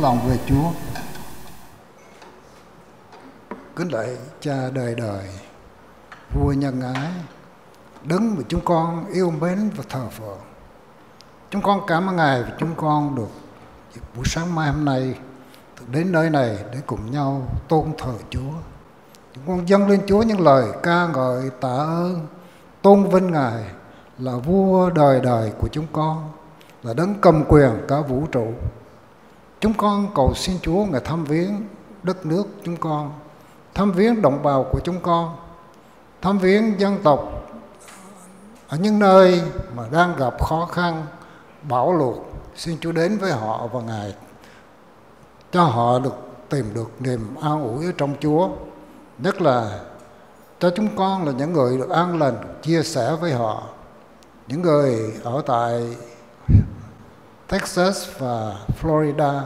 lòng về Chúa. Kính lạy Cha đời đời, vua nhân ái, đứng mà chúng con yêu mến và thờ phượng. Chúng con cảm ơn Ngài vì chúng con được buổi sáng mai hôm nay được đến nơi này để cùng nhau tôn thờ Chúa. Chúng con dâng lên Chúa những lời ca ngợi tạ ơn, tôn vinh Ngài là vua đời đời của chúng con, là đấng cầm quyền cả vũ trụ. Chúng con cầu xin Chúa Ngài thăm viếng đất nước chúng con, thăm viếng đồng bào của chúng con, thăm viếng dân tộc ở những nơi mà đang gặp khó khăn, bão lụt. Xin Chúa đến với họ và Ngài cho họ được tìm được niềm an ủi ở trong Chúa. Nhất là cho chúng con là những người được an lành chia sẻ với họ. Những người ở tại Texas và Florida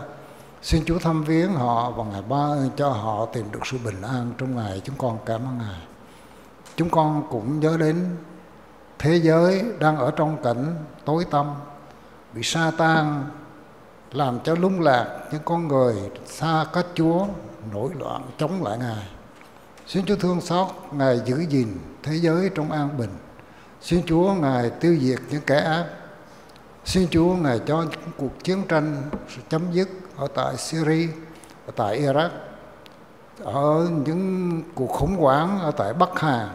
xin Chúa thăm viếng họ và Ngài ba ơn cho họ tìm được sự bình an trong ngày chúng con cảm ơn Ngài. Chúng con cũng nhớ đến thế giới đang ở trong cảnh tối tăm, bị sa tan làm cho lung lạc những con người xa cách Chúa, nổi loạn chống lại Ngài. Xin Chúa thương xót, Ngài giữ gìn thế giới trong an bình. Xin Chúa, Ngài tiêu diệt những kẻ ác. Xin Chúa Ngài cho cuộc chiến tranh chấm dứt ở tại Syria, ở tại Iraq, ở những cuộc khủng hoảng ở tại Bắc Hà.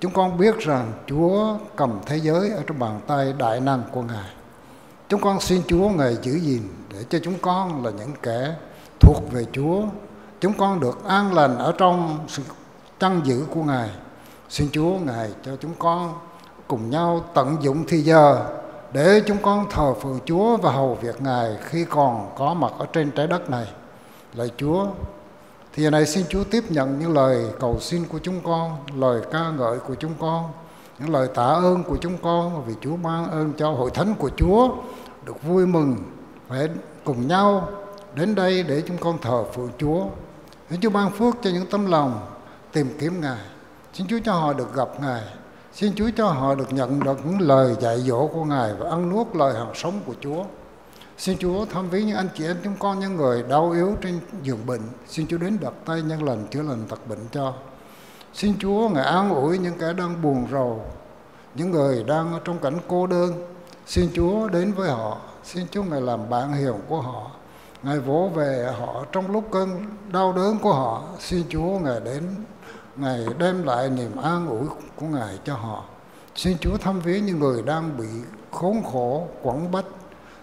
Chúng con biết rằng Chúa cầm thế giới ở trong bàn tay đại năng của Ngài. Chúng con xin Chúa Ngài giữ gìn để cho chúng con là những kẻ thuộc về Chúa. Chúng con được an lành ở trong sự chăn giữ của Ngài. Xin Chúa Ngài cho chúng con cùng nhau tận dụng thì giờ để chúng con thờ phượng Chúa và hầu việc Ngài khi còn có mặt ở trên trái đất này. Lạy Chúa, thì giờ này xin Chúa tiếp nhận những lời cầu xin của chúng con, lời ca ngợi của chúng con, những lời tạ ơn của chúng con vì Chúa ban ơn cho hội thánh của Chúa được vui mừng phải cùng nhau đến đây để chúng con thờ phượng Chúa. Xin Chúa ban phước cho những tấm lòng tìm kiếm Ngài. Xin Chúa cho họ được gặp Ngài. Xin Chúa cho họ được nhận được những lời dạy dỗ của Ngài và ăn nuốt lời hàng sống của Chúa. Xin Chúa thăm viếng những anh chị em chúng con, những người đau yếu trên giường bệnh. Xin Chúa đến đặt tay nhân lành chữa lành tật bệnh cho. Xin Chúa Ngài an ủi những kẻ đang buồn rầu, những người đang ở trong cảnh cô đơn. Xin Chúa đến với họ. Xin Chúa Ngài làm bạn hiền của họ. Ngài vỗ về họ trong lúc cơn đau đớn của họ. Xin Chúa Ngài đến, Ngài đem lại niềm an ủi của Ngài cho họ. Xin Chúa thăm viếng những người đang bị khốn khổ, quẩn bách.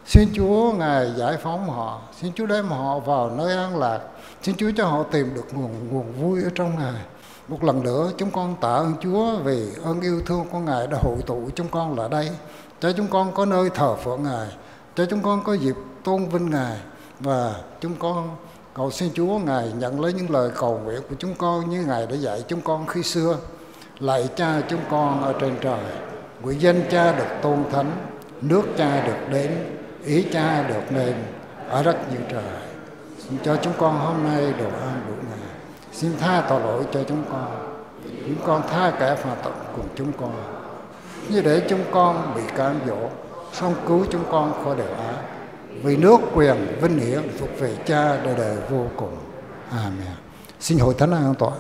Xin Chúa Ngài giải phóng họ. Xin Chúa đem họ vào nơi an lạc. Xin Chúa cho họ tìm được nguồn nguồn vui ở trong Ngài. Một lần nữa chúng con tạ ơn Chúa vì ơn yêu thương của Ngài đã hội tụ chúng con lại đây. Cho chúng con có nơi thờ phượng Ngài. Cho chúng con có dịp tôn vinh Ngài. Và chúng con cầu xin Chúa Ngài nhận lấy những lời cầu nguyện của chúng con như Ngài đã dạy chúng con khi xưa. Lạy cha chúng con ở trên trời, nguyện danh cha được tôn thánh, nước cha được đến, ý cha được nên ở đất như trời. Xin cho chúng con hôm nay đồ ăn đủ ngày. Xin tha tội lỗi cho chúng con. Chúng con tha kẻ phạm tội cùng chúng con. Như để chúng con bị cám dỗ, xong cứu chúng con khỏi đều ác. Vì nước quyền, vinh hiển thuộc về cha đời đời vô cùng. Amen. Xin hội thánh an toàn.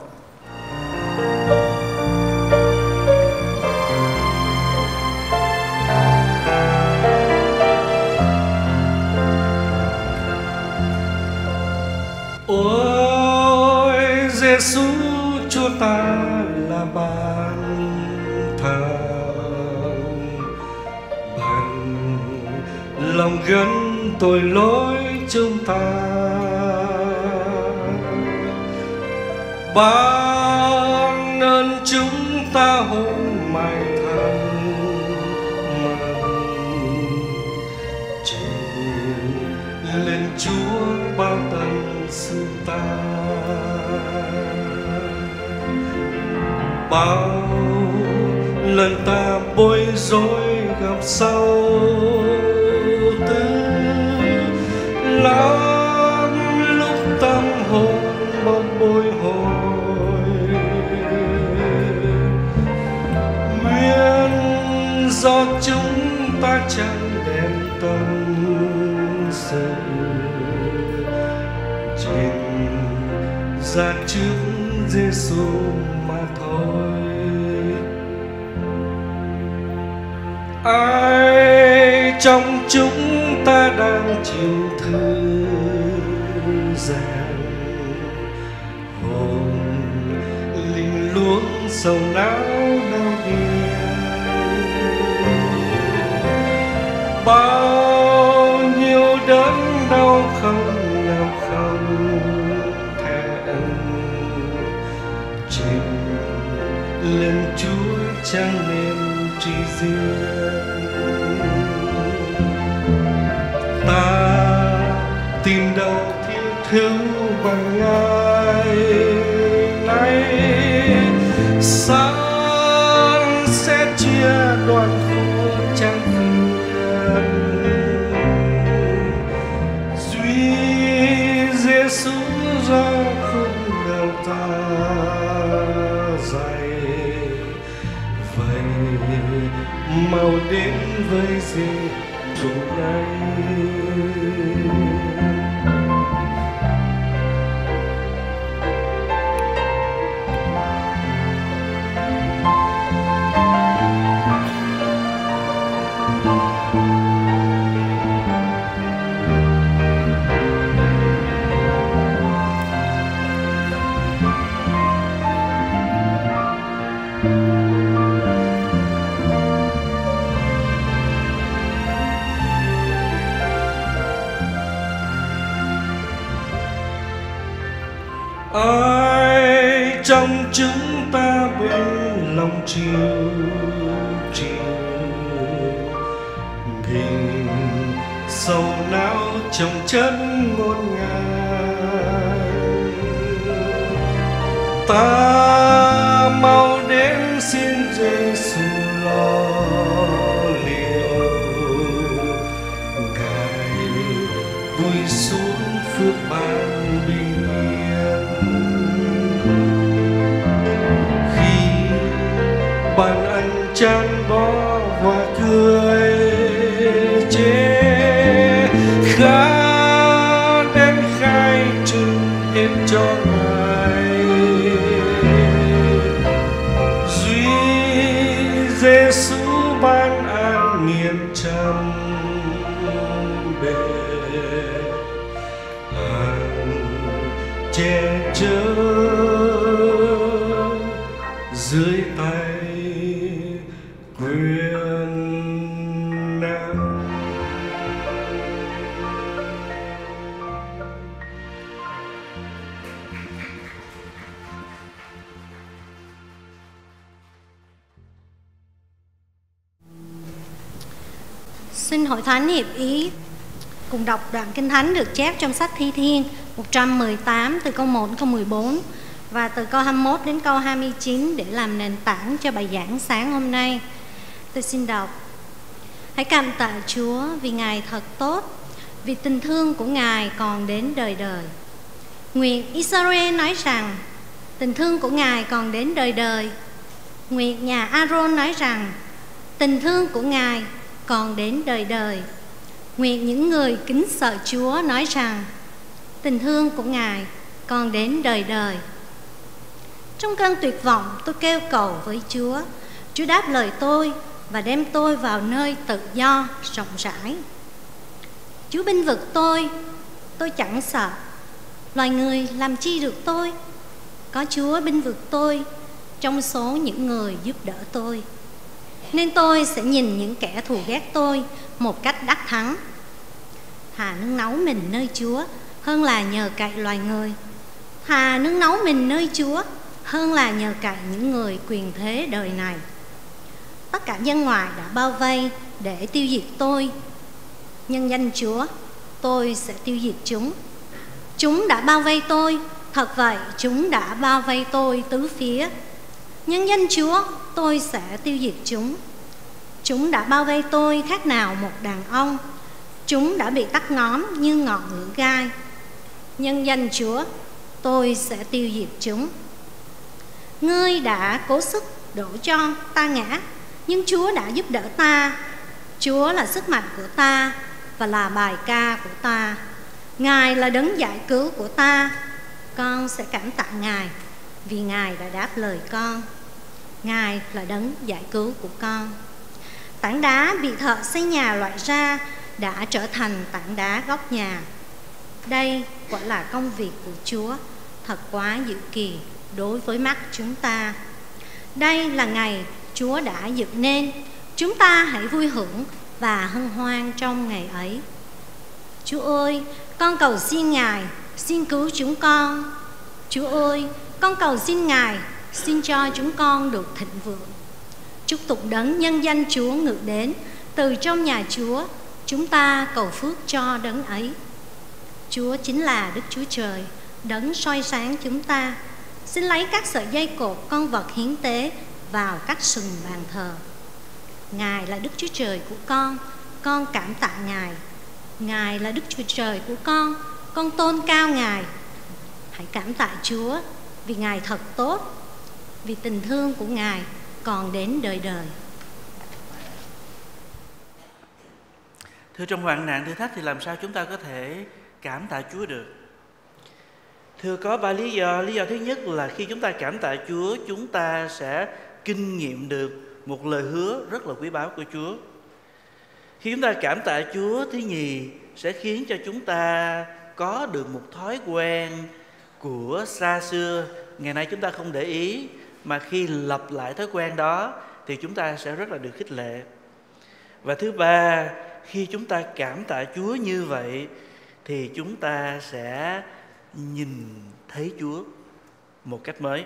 Ôi Giêsu Chúa ta là bạn thờ bằng lòng gần tội lỗi chúng ta. Ban ơn chúng ta hôm mai thân mừng. Trình lên Chúa bao tầng sự ta. Bao lần ta bối rối gặp sau lắm lúc tâm hồn bỗng bồi hồi nguyên do chúng ta chẳng đem tâm sự trình ra trước Giêsu mà thôi. Ai trong chúng ta đang chịu thư giãn. Hồn linh luôn sầu não đau nghiêng bao nhiêu đớn đau không nào không thẹn trình lên Chúa chẳng nên tri riêng tìm đâu thiên thứ bằng ngày nay. Sáng sẽ chia đoạn khổ chẳng phiền duy Giêsu ra không nào ta dày vậy mau đến với ai hiệp ý cùng đọc đoạn kinh thánh được chép trong sách Thi Thiên 118 từ câu 1 đến câu 14 và từ câu 21 đến câu 29 để làm nền tảng cho bài giảng sáng hôm nay. Tôi xin đọc. Hãy cảm tạ Chúa vì Ngài thật tốt, vì tình thương của Ngài còn đến đời đời. Nguyện Israel nói rằng tình thương của Ngài còn đến đời đời. Nguyện nhà Aaron nói rằng tình thương của Ngài còn đến đời đời. Nguyện những người kính sợ Chúa nói rằng tình thương của Ngài còn đến đời đời. Trong cơn tuyệt vọng tôi kêu cầu với Chúa. Chúa đáp lời tôi và đem tôi vào nơi tự do rộng rãi. Chúa binh vực tôi, tôi chẳng sợ. Loài người làm chi được tôi? Có Chúa binh vực tôi trong số những người giúp đỡ tôi. Nên tôi sẽ nhìn những kẻ thù ghét tôi một cách đắc thắng. Thà nâng nấu mình nơi Chúa hơn là nhờ cậy loài người. Thà nâng nấu mình nơi Chúa hơn là nhờ cậy những người quyền thế đời này. Tất cả dân ngoài đã bao vây để tiêu diệt tôi. Nhân danh Chúa, tôi sẽ tiêu diệt chúng. Chúng đã bao vây tôi, thật vậy chúng đã bao vây tôi tứ phía. Nhân danh Chúa, tôi sẽ tiêu diệt chúng. Chúng đã bao vây tôi khác nào một đàn ông. Chúng đã bị tắt ngóm như ngọn lửa gai. Nhân danh Chúa, tôi sẽ tiêu diệt chúng. Ngươi đã cố sức đổ cho ta ngã, nhưng Chúa đã giúp đỡ ta. Chúa là sức mạnh của ta và là bài ca của ta. Ngài là đấng giải cứu của ta. con sẽ cảm tạ Ngài vì Ngài đã đáp lời con. Ngài là đấng giải cứu của con. Tảng đá bị thợ xây nhà loại ra đã trở thành tảng đá góc nhà. Đây quả là công việc của Chúa, thật quá diệu kỳ đối với mắt chúng ta. Đây là ngày Chúa đã dựng nên, chúng ta hãy vui hưởng và hân hoan trong ngày ấy. Chúa ơi, con cầu xin Ngài, xin cứu chúng con. Chúa ơi, con cầu xin Ngài, xin cho chúng con được thịnh vượng. Chúc tụng đấng nhân danh Chúa ngự đến, từ trong nhà Chúa, chúng ta cầu phước cho đấng ấy. Chúa chính là Đức Chúa Trời, đấng soi sáng chúng ta. Xin lấy các sợi dây cột con vật hiến tế vào các sừng bàn thờ. Ngài là Đức Chúa Trời của con, con cảm tạ Ngài. Ngài là Đức Chúa Trời của con, con tôn cao Ngài. Hãy cảm tạ Chúa vì Ngài thật tốt, vì tình thương của Ngài còn đến đời đời. Thưa trong hoạn nạn thử thách thì làm sao chúng ta có thể cảm tạ Chúa được? Thưa có ba lý do. Lý do thứ nhất là khi chúng ta cảm tạ Chúa, chúng ta sẽ kinh nghiệm được một lời hứa rất là quý báu của Chúa. Khi chúng ta cảm tạ Chúa, thứ nhì sẽ khiến cho chúng ta có được một thói quen của xa xưa ngày nay chúng ta không để ý mà khi lập lại thói quen đó thì chúng ta sẽ rất là được khích lệ và thứ ba khi chúng ta cảm tạ chúa như vậy thì chúng ta sẽ nhìn thấy chúa một cách mới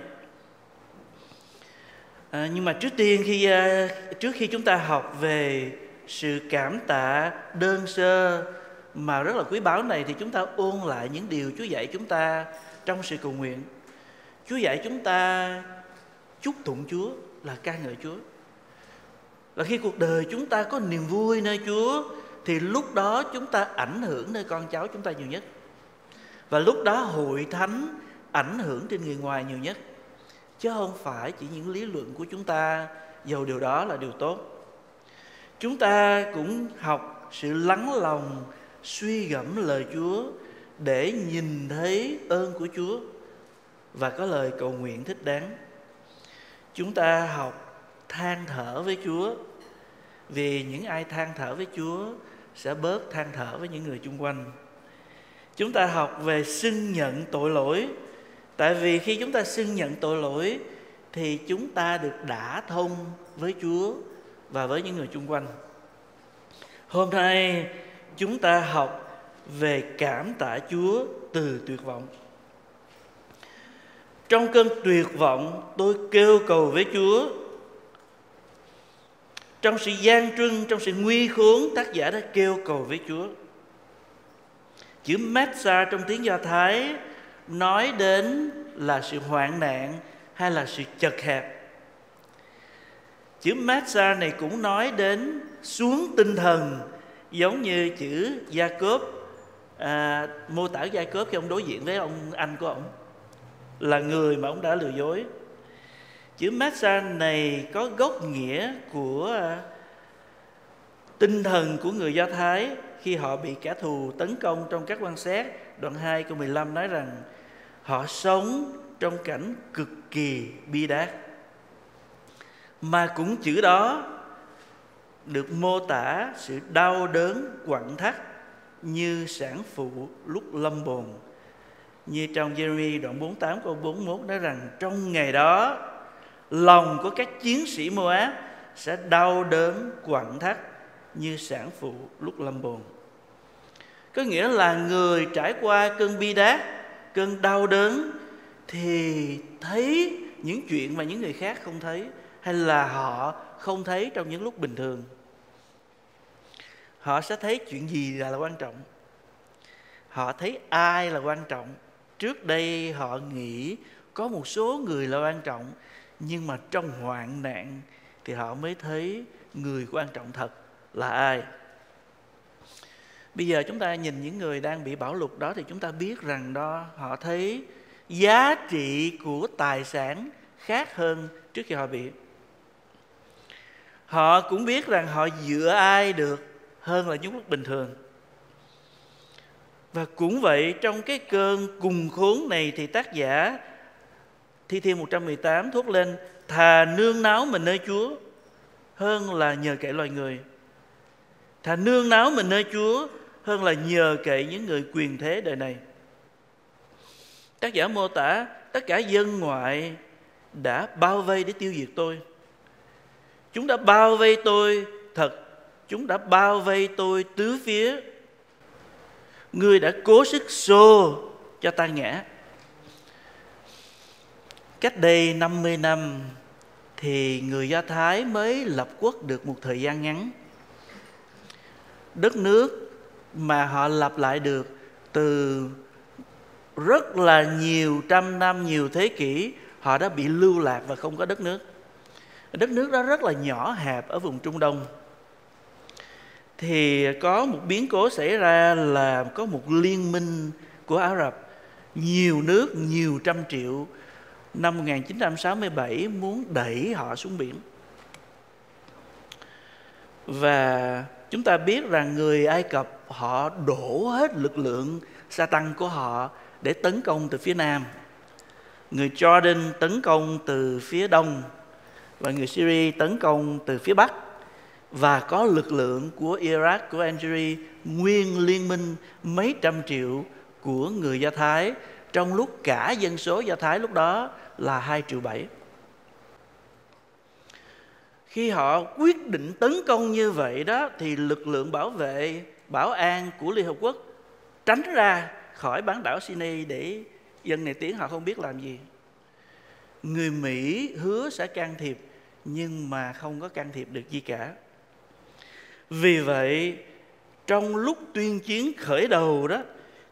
à, nhưng mà trước tiên khi à, trước khi chúng ta học về sự cảm tạ đơn sơ mà rất là quý báu này thì chúng ta ôn lại những điều Chúa dạy chúng ta trong sự cầu nguyện. Chúa dạy chúng ta chúc tụng Chúa là ca ngợi Chúa. Là khi cuộc đời chúng ta có niềm vui nơi Chúa, thì lúc đó chúng ta ảnh hưởng nơi con cháu chúng ta nhiều nhất. Và lúc đó hội thánh ảnh hưởng trên người ngoài nhiều nhất. Chứ không phải chỉ những lý luận của chúng ta dầu điều đó là điều tốt. Chúng ta cũng học sự lắng lòng, suy gẫm lời Chúa để nhìn thấy ơn của Chúa và có lời cầu nguyện thích đáng. Chúng ta học than thở với Chúa vì những ai than thở với Chúa sẽ bớt than thở với những người chung quanh. Chúng ta học về xưng nhận tội lỗi tại vì khi chúng ta xưng nhận tội lỗi thì chúng ta được đả thông với Chúa và với những người chung quanh. Hôm nay chúng ta học về cảm tạ Chúa từ tuyệt vọng. Trong cơn tuyệt vọng, tôi kêu cầu với Chúa. Trong sự gian trưng, trong sự nguy khốn, tác giả đã kêu cầu với Chúa. Chữ Metsa trong tiếng Do Thái nói đến là sự hoạn nạn hay là sự chật hẹp. Chữ Metsa này cũng nói đến xuống tinh thần giống như chữ Gia Cốp à, mô tả Gia Cốp khi ông đối diện với ông anh của ông là người mà ông đã lừa dối chữ Massa này có gốc nghĩa của à, tinh thần của người Do Thái khi họ bị kẻ thù tấn công trong các quan sát đoạn 2 câu 15 nói rằng, họ sống trong cảnh cực kỳ bi đát. Mà cũng chữ đó được mô tả sự đau đớn, quặn thắt như sản phụ lúc lâm bồn. Như trong Jeremy đoạn 48 câu 41 nói rằng, trong ngày đó lòng của các chiến sĩ Moab sẽ đau đớn quặn thắt như sản phụ lúc lâm bồn. Có nghĩa là người trải qua cơn bi đát cơn đau đớn thì thấy những chuyện mà những người khác không thấy hay là họ không thấy trong những lúc bình thường. Họ sẽ thấy chuyện gì là, là quan trọng? Họ thấy ai là quan trọng? Trước đây họ nghĩ có một số người là quan trọng nhưng mà trong hoạn nạn thì họ mới thấy người quan trọng thật là ai. Bây giờ chúng ta nhìn những người đang bị bão lụt đó thì chúng ta biết rằng đó, họ thấy giá trị của tài sản khác hơn trước khi họ bị. Họ cũng biết rằng họ dựa ai được hơn là những lúc bình thường. Và cũng vậy trong cái cơn cùng khốn này thì tác giả Thi Thiên 118 thốt lên Thà nương náo mình nơi Chúa hơn là nhờ kẻ loài người. Thà nương náo mình nơi Chúa hơn là nhờ cậy những người quyền thế đời này. Tác giả mô tả tất cả dân ngoại đã bao vây để tiêu diệt tôi. Chúng đã bao vây tôi thật, chúng đã bao vây tôi tứ phía. Người đã cố sức xô cho ta ngã. Cách đây 50 năm thì người Do Thái mới lập quốc được một thời gian ngắn. Đất nước mà họ lập lại được từ rất là nhiều trăm năm, nhiều thế kỷ họ đã bị lưu lạc và không có đất nước. Đất nước đó rất là nhỏ hẹp ở vùng Trung Đông. Thì có một biến cố xảy ra là có một liên minh của Ả Rập nhiều nước, nhiều trăm triệu năm 1967 muốn đẩy họ xuống biển. Và chúng ta biết rằng người Ai Cập họ đổ hết lực lượng sa tăng của họ để tấn công từ phía nam. Người Jordan tấn công từ phía đông và người Syria tấn công từ phía bắc và có lực lượng của Iraq, của Algeria nguyên liên minh mấy trăm triệu của người Do Thái trong lúc cả dân số Do Thái lúc đó là 2 triệu 7. Khi họ quyết định tấn công như vậy đó, thì lực lượng bảo vệ, bảo an của Liên Hợp Quốc tránh ra khỏi bán đảo Sinai để dân này tiếng họ không biết làm gì. Người Mỹ hứa sẽ can thiệp, nhưng mà không có can thiệp được gì cả. Vì vậy, trong lúc tuyên chiến khởi đầu đó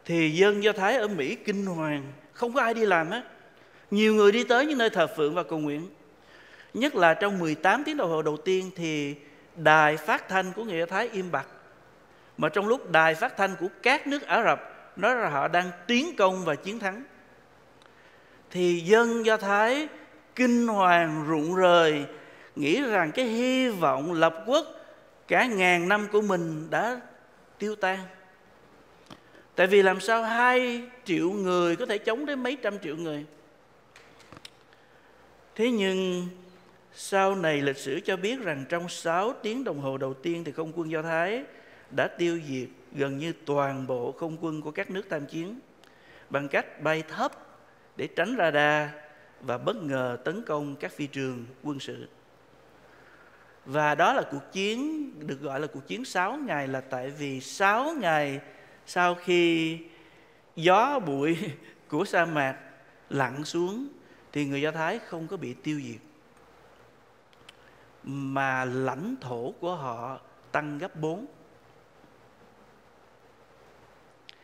thì dân Do Thái ở Mỹ kinh hoàng, không có ai đi làm hết. Nhiều người đi tới những nơi thờ phượng và cầu nguyện. Nhất là trong 18 tiếng đồng hồ đầu tiên thì đài phát thanh của người Do Thái im bặt. Mà trong lúc đài phát thanh của các nước Ả Rập nói là họ đang tiến công và chiến thắng. Thì dân Do Thái kinh hoàng rụng rời nghĩ rằng cái hy vọng lập quốc cả ngàn năm của mình đã tiêu tan. Tại vì làm sao hai triệu người có thể chống đến mấy trăm triệu người? Thế nhưng, sau này lịch sử cho biết rằng trong 6 tiếng đồng hồ đầu tiên thì không quân Do Thái đã tiêu diệt gần như toàn bộ không quân của các nước tham chiến bằng cách bay thấp để tránh radar và bất ngờ tấn công các phi trường quân sự. Và đó là cuộc chiến, được gọi là cuộc chiến 6 ngày là tại vì 6 ngày sau khi gió bụi của sa mạc lặn xuống thì người Do Thái không có bị tiêu diệt mà lãnh thổ của họ tăng gấp 4.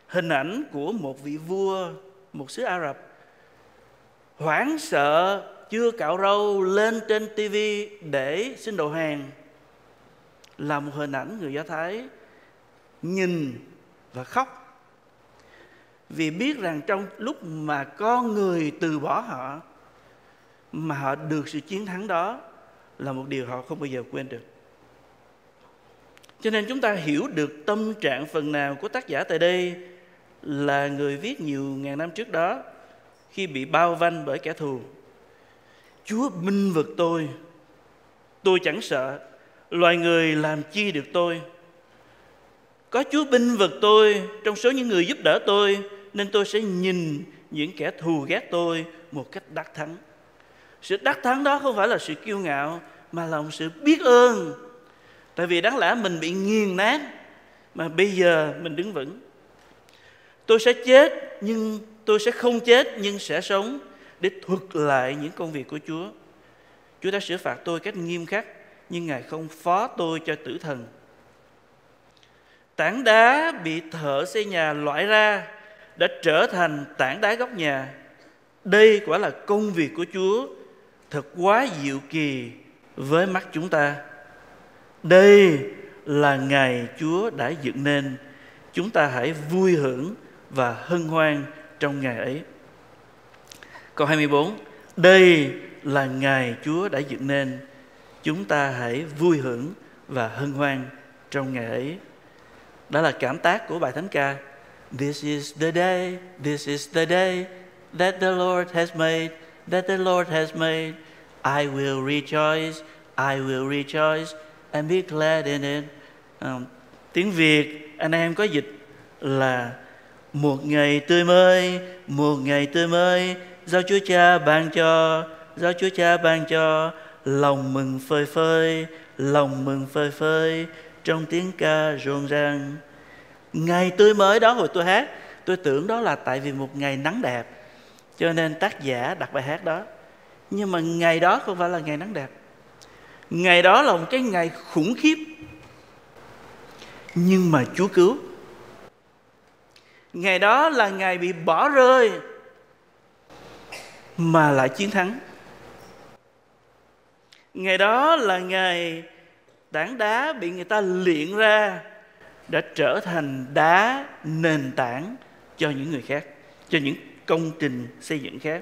Hình ảnh của một vị vua, một xứ Ả Rập hoảng sợ chưa cạo râu lên trên tivi để xin đồ hàng là một hình ảnh người Do Thái nhìn và khóc. Vì biết rằng trong lúc mà con người từ bỏ họ, mà họ được sự chiến thắng đó là một điều họ không bao giờ quên được. Cho nên chúng ta hiểu được tâm trạng phần nào của tác giả tại đây là người viết nhiều ngàn năm trước đó khi bị bao vanh bởi kẻ thù. Chúa minh vực tôi tôi chẳng sợ, loài người làm chi được tôi? Có chúa binh vực tôi, trong số những người giúp đỡ tôi, nên tôi sẽ nhìn những kẻ thù ghét tôi một cách đắc thắng sự đắc thắng đó không phải là sự kiêu ngạo, mà là một sự biết ơn tại vì đáng lẽ mình bị nghiền nát, mà bây giờ mình đứng vững tôi sẽ chết, nhưng tôi sẽ không chết, nhưng sẽ sống để thuật lại những công việc của Chúa. Chúa đã xử phạt tôi cách nghiêm khắc, nhưng Ngài không phó tôi cho tử thần. Tảng đá bị thợ xây nhà loại ra đã trở thành tảng đá góc nhà. Đây quả là công việc của Chúa, thật quá diệu kỳ với mắt chúng ta. Đây là ngày Chúa đã dựng nên. Chúng ta hãy vui hưởng và hân hoan trong ngày ấy. Câu 24 Đây là ngày Chúa đã dựng nên Chúng ta hãy vui hưởng và hân hoan trong ngày ấy đó là cảm tác của bài thánh ca This is the day, this is the day that the Lord has made, that the Lord has made. I will rejoice, I will rejoice and be glad in it. Um, tiếng Việt anh em có dịch là một ngày tươi mới, một ngày tươi mới do Chúa Cha ban cho, do Chúa Cha ban cho lòng mừng phơi phới, lòng mừng phơi phới trong tiếng ca rộn ràng. Ngày tươi mới đó hồi tôi hát, tôi tưởng đó là tại vì một ngày nắng đẹp, cho nên tác giả đặt bài hát đó. Nhưng mà ngày đó không phải là ngày nắng đẹp. Ngày đó là một cái ngày khủng khiếp. Nhưng mà Chúa cứu. Ngày đó là ngày bị bỏ rơi mà lại chiến thắng. Ngày đó là ngày tảng đá bị người ta luyện ra đã trở thành đá nền tảng cho những người khác, cho những công trình xây dựng khác.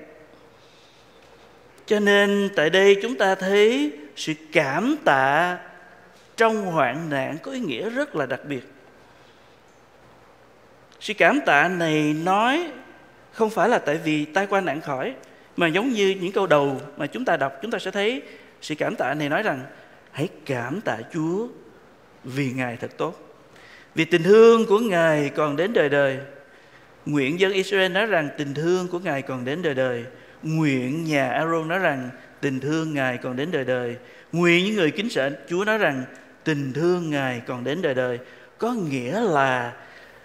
Cho nên tại đây chúng ta thấy sự cảm tạ trong hoạn nạn có ý nghĩa rất là đặc biệt. Sự cảm tạ này nói không phải là tại vì tai qua nạn khỏi mà giống như những câu đầu mà chúng ta đọc chúng ta sẽ thấy sự cảm tạ này nói rằng hãy cảm tạ Chúa vì Ngài thật tốt. Vì tình thương của Ngài còn đến đời đời. Nguyện dân Israel nói rằng tình thương của Ngài còn đến đời đời. Nguyện nhà Aaron nói rằng tình thương Ngài còn đến đời đời. Nguyện những người kính sợ Chúa nói rằng tình thương Ngài còn đến đời đời. Có nghĩa là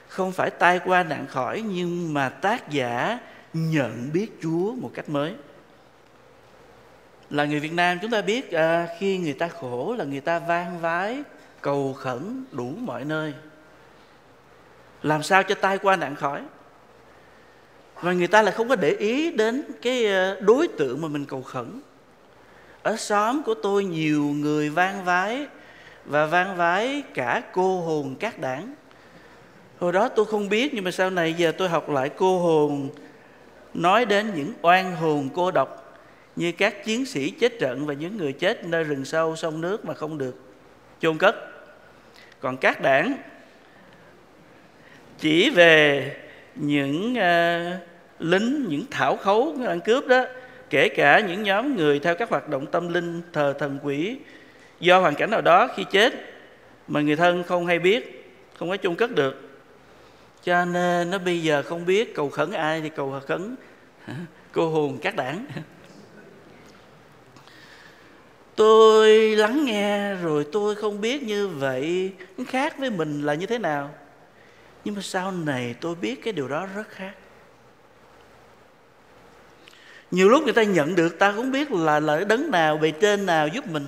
không phải tai qua nạn khỏi, nhưng mà tác giả nhận biết Chúa một cách mới. Là người Việt Nam chúng ta biết à, khi người ta khổ là người ta van vái cầu khẩn đủ mọi nơi. Làm sao cho tai qua nạn khỏi? Và người ta lại không có để ý đến cái à, đối tượng mà mình cầu khẩn. Ở xóm của tôi nhiều người van vái và van vái cả cô hồn các đảng. Hồi đó tôi không biết nhưng mà sau này giờ tôi học lại cô hồn nói đến những oan hồn cô độc như các chiến sĩ chết trận và những người chết nơi rừng sâu sông nước mà không được chôn cất. Còn các đảng chỉ về những uh, lính, những thảo khấu ăn cướp đó, kể cả những nhóm người theo các hoạt động tâm linh thờ thần quỷ do hoàn cảnh nào đó khi chết mà người thân không hay biết, không có chôn cất được cho nên nó bây giờ không biết cầu khẩn ai thì cầu khẩn cô hồn các đảng tôi lắng nghe rồi tôi không biết như vậy khác với mình là như thế nào. Nhưng mà sau này tôi biết cái điều đó rất khác. Nhiều lúc người ta nhận được, ta cũng biết là là đấng nào, bề trên nào giúp mình,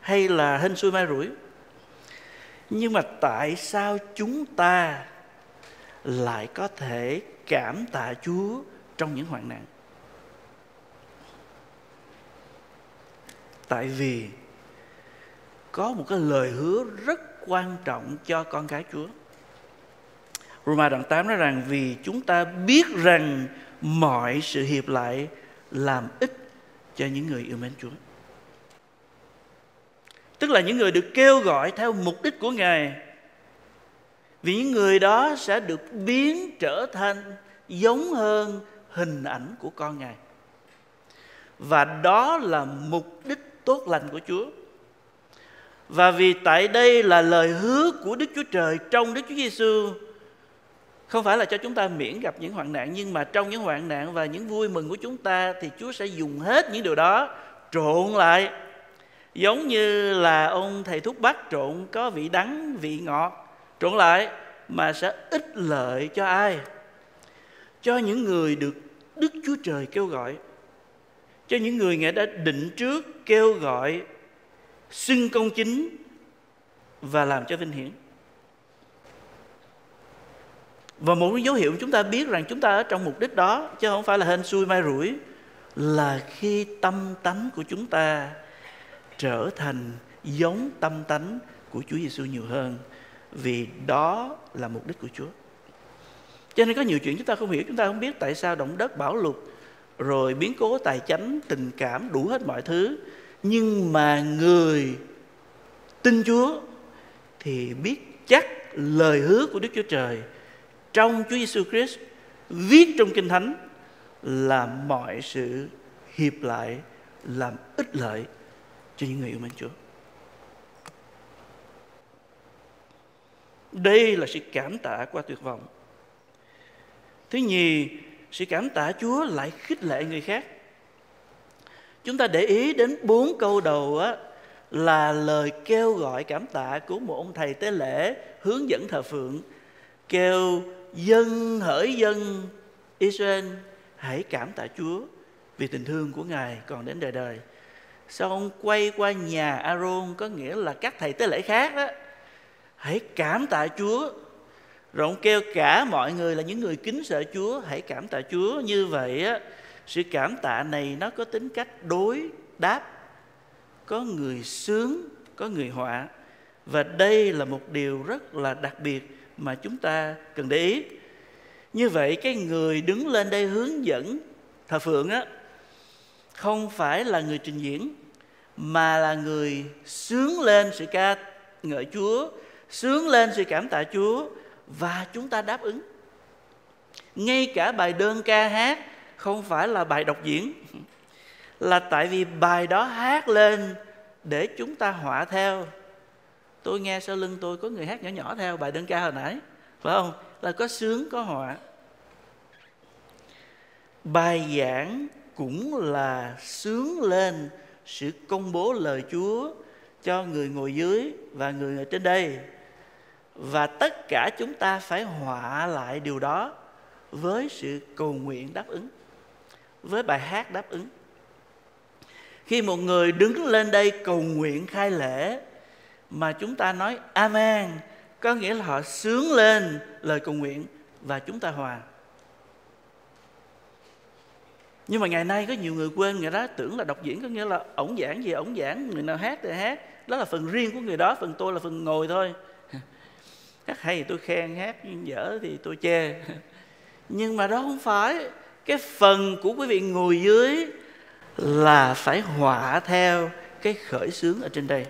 hay là hên xui mai rủi. Nhưng mà tại sao chúng ta lại có thể cảm tạ Chúa trong những hoạn nạn. Tại vì có một cái lời hứa rất quan trọng cho con cái Chúa. Roma đoạn 8 nói rằng, vì chúng ta biết rằng mọi sự hiệp lại làm ích cho những người yêu mến Chúa. Tức là những người được kêu gọi theo mục đích của Ngài vì những người đó sẽ được biến trở thành giống hơn hình ảnh của con ngài và đó là mục đích tốt lành của chúa. Và vì tại đây là lời hứa của Đức Chúa Trời trong Đức Chúa Giêsu, không phải là cho chúng ta miễn gặp những hoạn nạn, nhưng mà trong những hoạn nạn và những vui mừng của chúng ta thì Chúa sẽ dùng hết những điều đó trộn lại. Giống như là ông thầy thuốc bắc trộn có vị đắng, vị ngọt, trộn lại mà sẽ ích lợi cho ai? Cho những người được đức chúa trời kêu gọi cho những người ngài đã định trước kêu gọi xưng công chính và làm cho vinh hiển và một dấu hiệu chúng ta biết rằng chúng ta ở trong mục đích đó chứ không phải là hên xui may rủi là khi tâm tánh của chúng ta trở thành giống tâm tánh của Chúa Giêsu nhiều hơn vì đó là mục đích của Chúa. Cho nên có nhiều chuyện chúng ta không hiểu, chúng ta không biết tại sao động đất bão lụt, rồi biến cố tài chánh, tình cảm, đủ hết mọi thứ. Nhưng mà người tin Chúa thì biết chắc lời hứa của Đức Chúa Trời trong Chúa Giêsu Christ viết trong Kinh Thánh là mọi sự hiệp lại làm ích lợi cho những người yêu mến Chúa. Đây là sự cảm tạ qua tuyệt vọng. Thứ nhì, sự cảm tạ Chúa lại khích lệ người khác. Chúng ta để ý đến bốn câu đầu á, là lời kêu gọi cảm tạ của một ông thầy tế lễ hướng dẫn thờ phượng kêu dân hỡi dân Israel hãy cảm tạ Chúa vì tình thương của Ngài còn đến đời đời. Sau ông quay qua nhà Aaron có nghĩa là các thầy tế lễ khác đó hãy cảm tạ Chúa rồi ông kêu cả mọi người là những người kính sợ Chúa, hãy cảm tạ Chúa. Như vậy á, sự cảm tạ này nó có tính cách đối đáp, có người sướng, có người họa. Và đây là một điều rất là đặc biệt mà chúng ta cần để ý. Như vậy cái người đứng lên đây hướng dẫn thờ phượng á, không phải là người trình diễn, mà là người sướng lên sự ca ngợi Chúa, sướng lên sự cảm tạ Chúa và chúng ta đáp ứng. Ngay cả bài đơn ca hát không phải là bài đọc diễn, là tại vì bài đó hát lên để chúng ta họa theo. Tôi nghe sau lưng tôi có người hát nhỏ nhỏ theo bài đơn ca hồi nãy, phải không? Là có sướng, có họa. Bài giảng cũng là sướng lên sự công bố lời Chúa cho người ngồi dưới và người ở trên đây và tất cả chúng ta phải họa lại điều đó với sự cầu nguyện đáp ứng, với bài hát đáp ứng. Khi một người đứng lên đây cầu nguyện khai lễ, mà chúng ta nói amen, có nghĩa là họ sướng lên lời cầu nguyện và chúng ta hòa. Nhưng mà ngày nay có nhiều người quên, người đó tưởng là đọc diễn, có nghĩa là ổng giảng gì ổng giảng, người nào hát thì hát. Đó là phần riêng của người đó, phần tôi là phần ngồi thôi hát hay thì tôi khen hát dở thì tôi chê. Nhưng mà đó không phải. Cái phần của quý vị ngồi dưới là phải họa theo cái khởi sướng ở trên đây.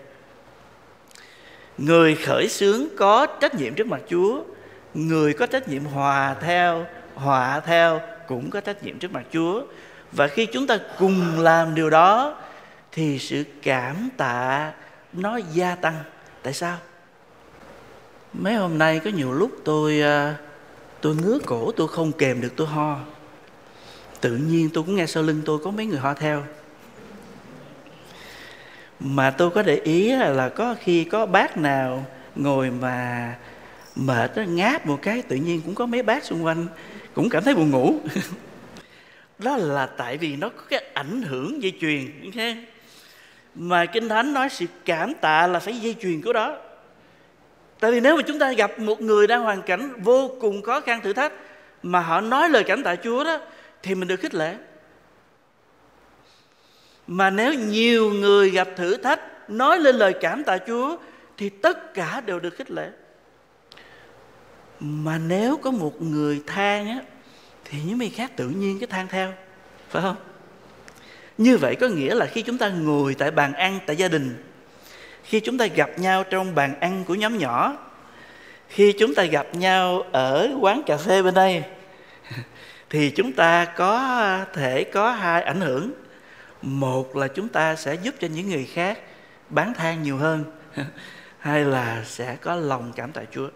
Người khởi sướng có trách nhiệm trước mặt chúa, người có trách nhiệm hòa theo họa theo cũng có trách nhiệm trước mặt chúa. Và khi chúng ta cùng làm điều đó, thì sự cảm tạ nó gia tăng. Tại sao? Mấy hôm nay có nhiều lúc tôi à, tôi ngứa cổ, tôi không kèm được, tôi ho. Tự nhiên tôi cũng nghe sau lưng tôi có mấy người ho theo. Mà tôi có để ý là có khi có bác nào ngồi mà mệt nó ngáp một cái, tự nhiên cũng có mấy bác xung quanh cũng cảm thấy buồn ngủ. Đó là tại vì nó có cái ảnh hưởng dây chuyền okay? mà kinh thánh nói sự cảm tạ là phải dây chuyền của đó tại vì nếu mà chúng ta gặp một người đang hoàn cảnh vô cùng khó khăn, thử thách, mà họ nói lời cảm tạ chúa đó, thì mình được khích lệ. Mà nếu nhiều người gặp thử thách, nói lên lời cảm tạ chúa, thì tất cả đều được khích lệ. Mà nếu có một người than á, thì những người khác tự nhiên cái than theo, phải không? Như vậy có nghĩa là khi chúng ta ngồi tại bàn ăn, tại gia đình khi chúng ta gặp nhau trong bàn ăn của nhóm nhỏ, khi chúng ta gặp nhau ở quán cà phê bên đây, thì chúng ta có thể có hai ảnh hưởng một là chúng ta sẽ giúp cho những người khác bán than nhiều hơn hay là sẽ có lòng cảm tạ Chúa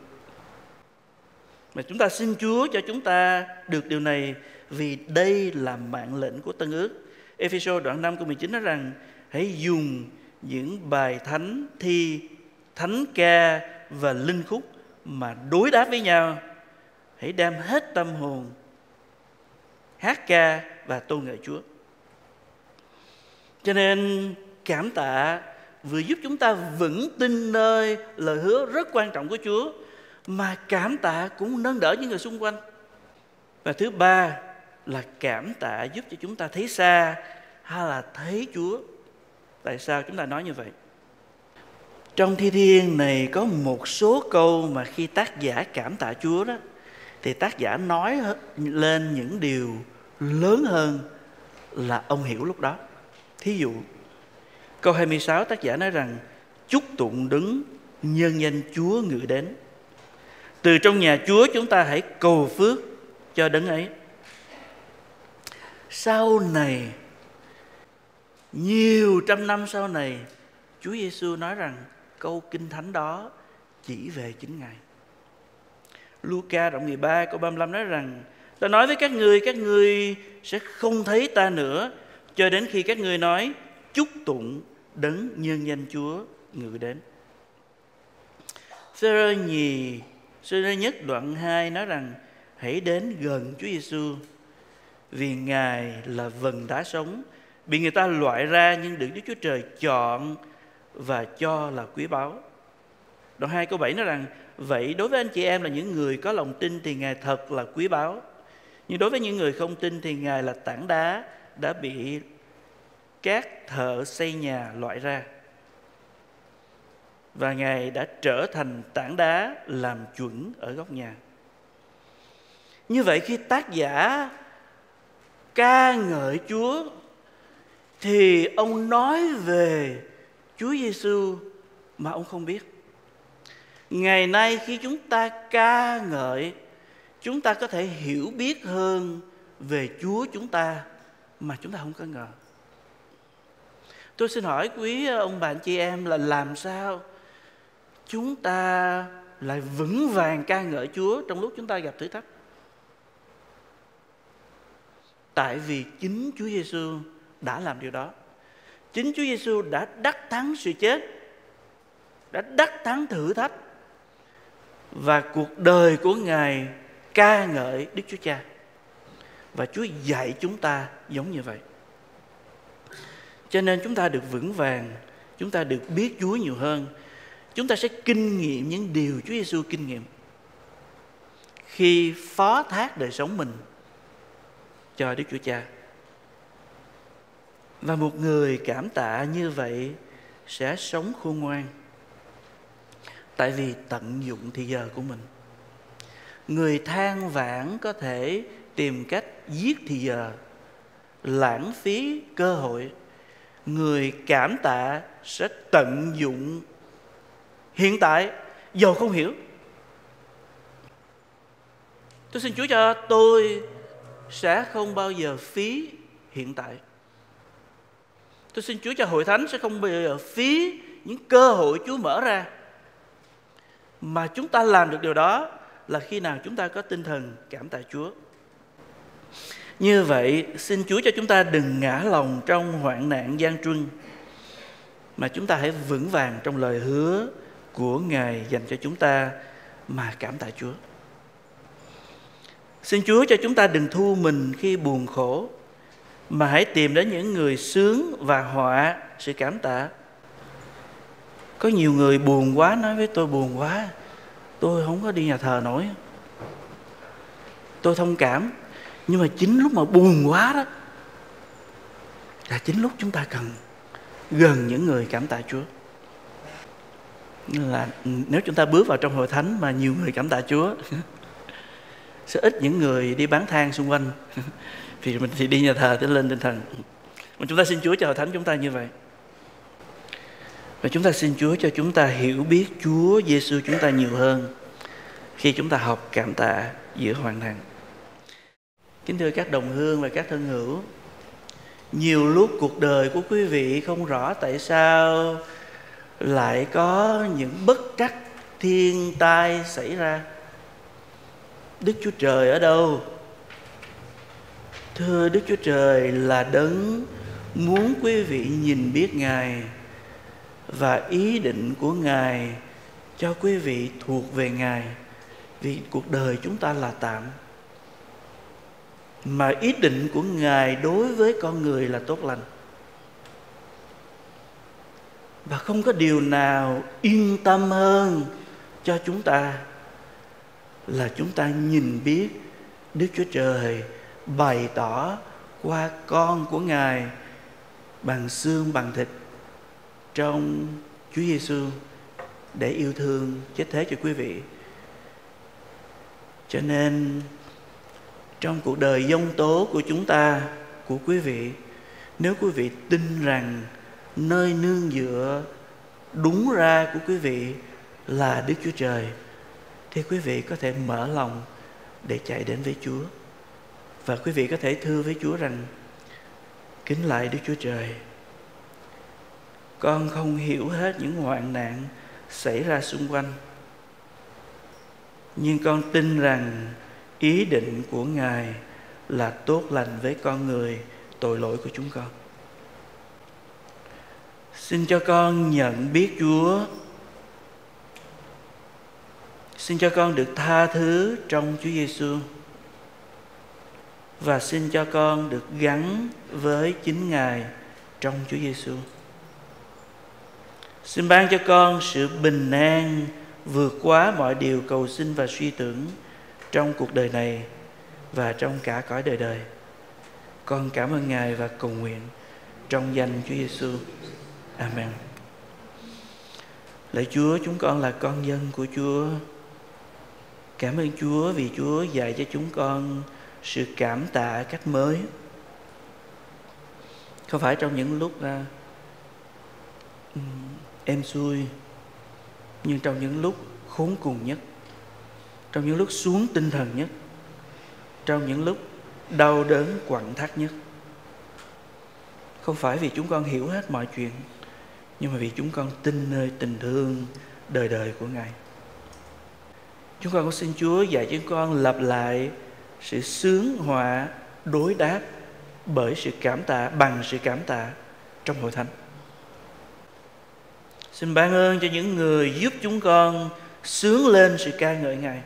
mà chúng ta xin Chúa cho chúng ta được điều này vì đây là mạng lệnh của Tân ước. Ephesos đoạn 5 câu 19 nói rằng, hãy dùng những bài thánh thi, thánh ca và linh khúc mà đối đáp với nhau. Hãy đem hết tâm hồn hát ca và tôn ngợi Chúa. Cho nên cảm tạ vừa giúp chúng ta vững tin nơi lời hứa rất quan trọng của Chúa mà cảm tạ cũng nâng đỡ những người xung quanh. Và thứ ba là cảm tạ giúp cho chúng ta thấy xa hay là thấy Chúa. Tại sao chúng ta nói như vậy? Trong thi thiên này có một số câu mà khi tác giả cảm tạ Chúa đó thì tác giả nói lên những điều lớn hơn là ông hiểu lúc đó. Thí dụ, câu 26 tác giả nói rằng chúc tụng đứng nhân danh Chúa ngự đến. từ trong nhà Chúa chúng ta hãy cầu phước cho đấng ấy. Sau này nhiều trăm năm sau này Chúa Giêsu nói rằng câu kinh thánh đó chỉ về chính Ngài. Luca đoạn 13 câu 35 nói rằng Ta nói với các người, các người sẽ không thấy ta nữa cho đến khi các người nói chúc tụng đấng nhân danh Chúa ngự đến. Sơ nhì, sơ nhất đoạn 2 nói rằng hãy đến gần Chúa Giêsu vì Ngài là vần đá sống bị người ta loại ra nhưng được Đức Chúa Trời chọn và cho là quý báu. Đoạn 2 câu 7 nói rằng, Vậy đối với anh chị em là những người có lòng tin thì Ngài thật là quý báu. Nhưng đối với những người không tin thì Ngài là tảng đá đã bị các thợ xây nhà loại ra. Và Ngài đã trở thành tảng đá làm chuẩn ở góc nhà. Như vậy khi tác giả ca ngợi Chúa thì ông nói về Chúa Giêsu mà ông không biết. Ngày nay khi chúng ta ca ngợi, chúng ta có thể hiểu biết hơn về Chúa chúng ta mà chúng ta không có ngờ. Tôi xin hỏi quý ông bạn chị em là làm sao chúng ta lại vững vàng ca ngợi Chúa trong lúc chúng ta gặp thử thách? Tại vì chính Chúa Giêsu đã làm điều đó. Chính Chúa Giêsu đã đắc thắng sự chết, đã đắc thắng thử thách và cuộc đời của Ngài ca ngợi Đức Chúa Cha. Và Chúa dạy chúng ta giống như vậy. Cho nên chúng ta được vững vàng, chúng ta được biết Chúa nhiều hơn. Chúng ta sẽ kinh nghiệm những điều Chúa Giêsu kinh nghiệm khi phó thác đời sống mình cho Đức Chúa Cha. Và một người cảm tạ như vậy sẽ sống khôn ngoan. Tại vì tận dụng thì giờ của mình. Người than vãn có thể tìm cách giết thì giờ, lãng phí cơ hội. Người cảm tạ sẽ tận dụng hiện tại giàu không hiểu. Tôi xin Chúa cho tôi sẽ không bao giờ phí hiện tại. Tôi xin Chúa cho hội thánh sẽ không bao phí những cơ hội Chúa mở ra. Mà chúng ta làm được điều đó là khi nào chúng ta có tinh thần cảm tạ Chúa. Như vậy, xin Chúa cho chúng ta đừng ngã lòng trong hoạn nạn gian truân, mà chúng ta hãy vững vàng trong lời hứa của Ngài dành cho chúng ta mà cảm tạ Chúa. Xin Chúa cho chúng ta đừng thu mình khi buồn khổ, mà hãy tìm đến những người sướng và họa sự cảm tạ. Có nhiều người buồn quá nói với tôi buồn quá, tôi không có đi nhà thờ nổi. Tôi thông cảm, nhưng mà chính lúc mà buồn quá đó là chính lúc chúng ta cần gần những người cảm tạ Chúa. Là nếu chúng ta bước vào trong hội thánh mà nhiều người cảm tạ Chúa sẽ ít những người đi bán than xung quanh thì mình thì đi nhà thờ để lên tinh thần mà chúng ta xin Chúa cho thánh chúng ta như vậy và chúng ta xin Chúa cho chúng ta hiểu biết Chúa Giêsu chúng ta nhiều hơn khi chúng ta học cảm tạ giữa hoàn thành. Kính thưa các đồng hương và các thân hữu, nhiều lúc cuộc đời của quý vị không rõ tại sao lại có những bất trắc thiên tai xảy ra Đức Chúa Trời ở đâu? Thưa Đức Chúa Trời, là đấng muốn quý vị nhìn biết Ngài và ý định của Ngài cho quý vị thuộc về Ngài. Vì cuộc đời chúng ta là tạm. Mà ý định của Ngài đối với con người là tốt lành. Và không có điều nào yên tâm hơn cho chúng ta là chúng ta nhìn biết Đức Chúa Trời bày tỏ qua con của Ngài bằng xương bằng thịt trong Chúa Giêsu để yêu thương chết thế cho quý vị. Cho nên trong cuộc đời dông tố của chúng ta, của quý vị, nếu quý vị tin rằng nơi nương dựa đúng ra của quý vị là Đức Chúa Trời thì quý vị có thể mở lòng để chạy đến với Chúa. Và quý vị có thể thưa với Chúa rằng, Kính lại Đức Chúa Trời, Con không hiểu hết những hoạn nạn xảy ra xung quanh, Nhưng con tin rằng ý định của Ngài là tốt lành với con người tội lỗi của chúng con. Xin cho con nhận biết Chúa. Xin cho con được tha thứ trong Chúa Giêsu và xin cho con được gắn với chính Ngài trong Chúa Giêsu. Xin ban cho con sự bình an vượt quá mọi điều cầu xin và suy tưởng trong cuộc đời này và trong cả cõi đời đời. Con cảm ơn Ngài và cầu nguyện trong danh Chúa Giêsu. Amen. Lạy Chúa, chúng con là con dân của Chúa. Cảm ơn Chúa vì Chúa dạy cho chúng con sự cảm tạ cách mới. Không phải trong những lúc à, uh, em xui, nhưng trong những lúc khốn cùng nhất, trong những lúc xuống tinh thần nhất, trong những lúc đau đớn quặn thắt nhất không phải vì chúng con hiểu hết mọi chuyện nhưng mà vì chúng con tin nơi tình thương đời đời của ngài chúng con có xin chúa dạy chúng con lặp lại sự sướng họa đối đáp bởi sự cảm tạ bằng sự cảm tạ trong hội thánh xin ban ơn cho những người giúp chúng con sướng lên sự ca ngợi ngài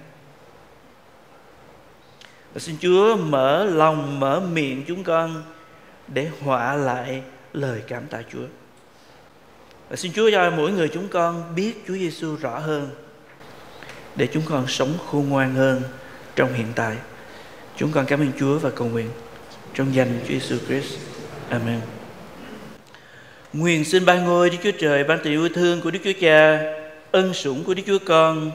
và xin Chúa mở lòng, mở miệng chúng con để họa lại lời cảm tạ Chúa. Và xin Chúa cho mỗi người chúng con biết Chúa Giêsu rõ hơn để chúng con sống khôn ngoan hơn trong hiện tại. Chúng con cảm ơn Chúa và cầu nguyện trong danh Chúa Giêsu Christ. Amen. Nguyện xin ban ngôi Đức Chúa Trời, ban tình yêu thương của Đức Chúa Cha, ân sủng của Đức Chúa Con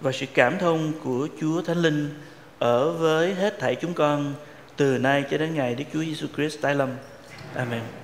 và sự cảm thông của Chúa Thánh Linh ở với hết thảy chúng con từ nay cho đến ngày Đức Chúa Giêsu Christ tái lâm. Amen.